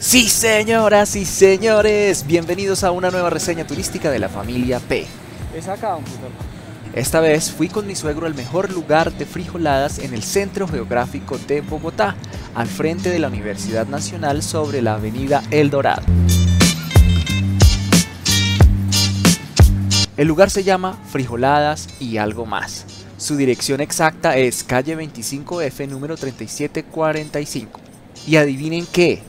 Sí, señoras y señores, bienvenidos a una nueva reseña turística de la familia P. Es acá, un puto. Esta vez fui con mi suegro al mejor lugar de frijoladas en el centro geográfico de Bogotá, al frente de la Universidad Nacional sobre la avenida El Dorado. El lugar se llama Frijoladas y algo más. Su dirección exacta es calle 25F número 3745. Y adivinen qué,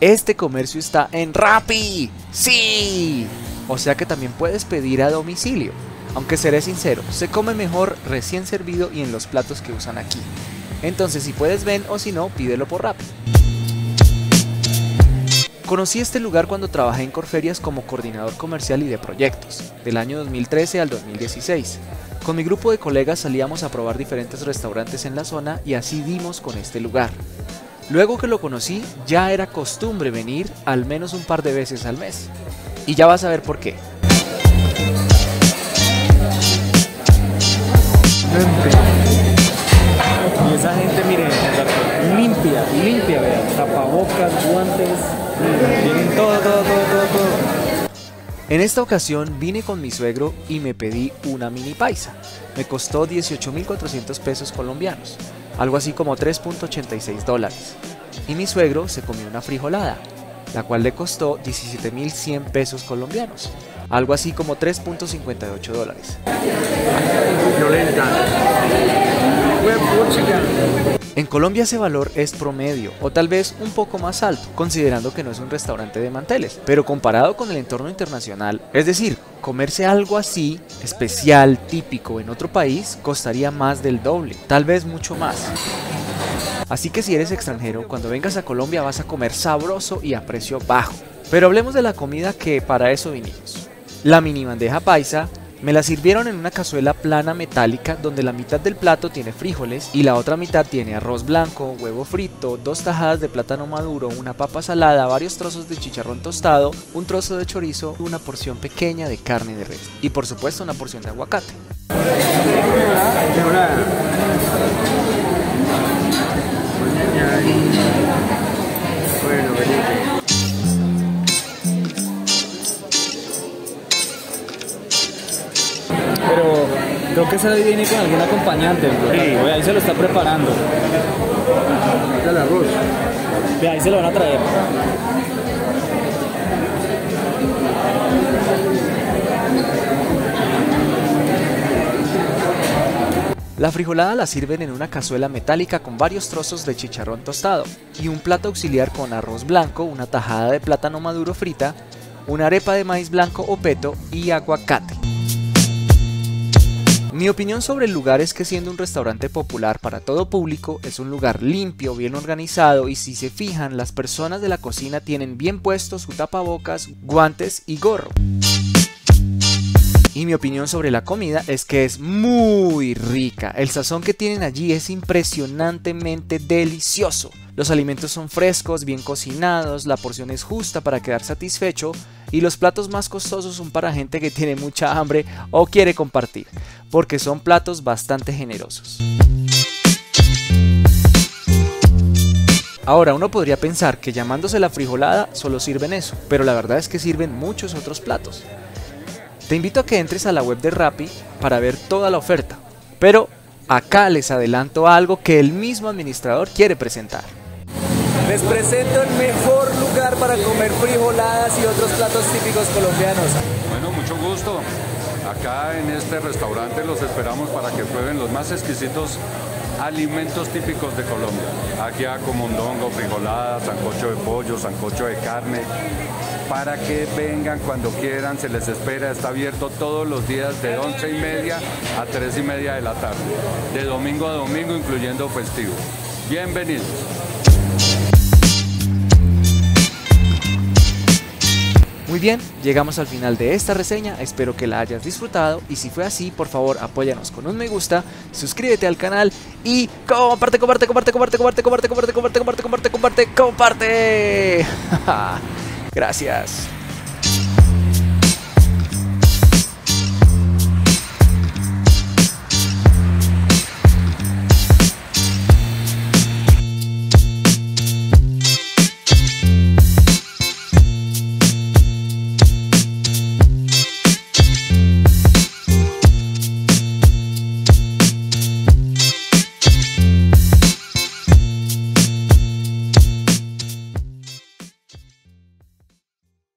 este comercio está en Rappi. Sí. O sea que también puedes pedir a domicilio. Aunque seré sincero, se come mejor recién servido y en los platos que usan aquí. Entonces si puedes ven o si no, pídelo por Rappi. Conocí este lugar cuando trabajé en Corferias como coordinador comercial y de proyectos, del año 2013 al 2016. Con mi grupo de colegas salíamos a probar diferentes restaurantes en la zona y así dimos con este lugar. Luego que lo conocí, ya era costumbre venir al menos un par de veces al mes. Y ya vas a ver por qué. Y esa gente, mire, limpia, limpia, vean. Tapabocas, guantes, tienen todo, todo, todo, todo, todo. En esta ocasión vine con mi suegro y me pedí una mini paisa. Me costó 18.400 pesos colombianos, algo así como 3.86 dólares. Y mi suegro se comió una frijolada, la cual le costó 17.100 pesos colombianos, algo así como 3.58 dólares. En Colombia ese valor es promedio o tal vez un poco más alto, considerando que no es un restaurante de manteles, pero comparado con el entorno internacional, es decir, comerse algo así, especial, típico en otro país, costaría más del doble, tal vez mucho más. Así que si eres extranjero, cuando vengas a Colombia vas a comer sabroso y a precio bajo. Pero hablemos de la comida que para eso vinimos. La mini bandeja paisa me la sirvieron en una cazuela plana metálica donde la mitad del plato tiene frijoles y la otra mitad tiene arroz blanco, huevo frito, dos tajadas de plátano maduro, una papa salada, varios trozos de chicharrón tostado, un trozo de chorizo, una porción pequeña de carne de res y por supuesto una porción de aguacate. Que esa viene con algún acompañante. Ve, ahí se lo está preparando. el arroz. Ve, ahí se lo van a traer. La frijolada la sirven en una cazuela metálica con varios trozos de chicharrón tostado y un plato auxiliar con arroz blanco, una tajada de plátano maduro frita, una arepa de maíz blanco o peto y aguacate. Mi opinión sobre el lugar es que siendo un restaurante popular para todo público, es un lugar limpio, bien organizado y si se fijan, las personas de la cocina tienen bien puesto su tapabocas, guantes y gorro. Y mi opinión sobre la comida es que es muy rica. El sazón que tienen allí es impresionantemente delicioso. Los alimentos son frescos, bien cocinados, la porción es justa para quedar satisfecho y los platos más costosos son para gente que tiene mucha hambre o quiere compartir, porque son platos bastante generosos. Ahora uno podría pensar que llamándose la frijolada solo sirven eso, pero la verdad es que sirven muchos otros platos. Te invito a que entres a la web de Rappi para ver toda la oferta, pero acá les adelanto algo que el mismo administrador quiere presentar. Les presento el mejor lugar para comer frijoladas y otros platos típicos colombianos. Bueno, mucho gusto. Acá en este restaurante los esperamos para que prueben los más exquisitos alimentos típicos de Colombia. Aquí como mondongo, frijolada, sancocho de pollo, sancocho de carne. Para que vengan cuando quieran, se les espera, está abierto todos los días de 11 y media a 3 y media de la tarde, de domingo a domingo, incluyendo festivo. Bienvenidos. Muy bien, llegamos al final de esta reseña, espero que la hayas disfrutado y si fue así, por favor apóyanos con un me gusta, suscríbete al canal y comparte, comparte, comparte, comparte, comparte, comparte, comparte, comparte, comparte, comparte, comparte, comparte. Gracias.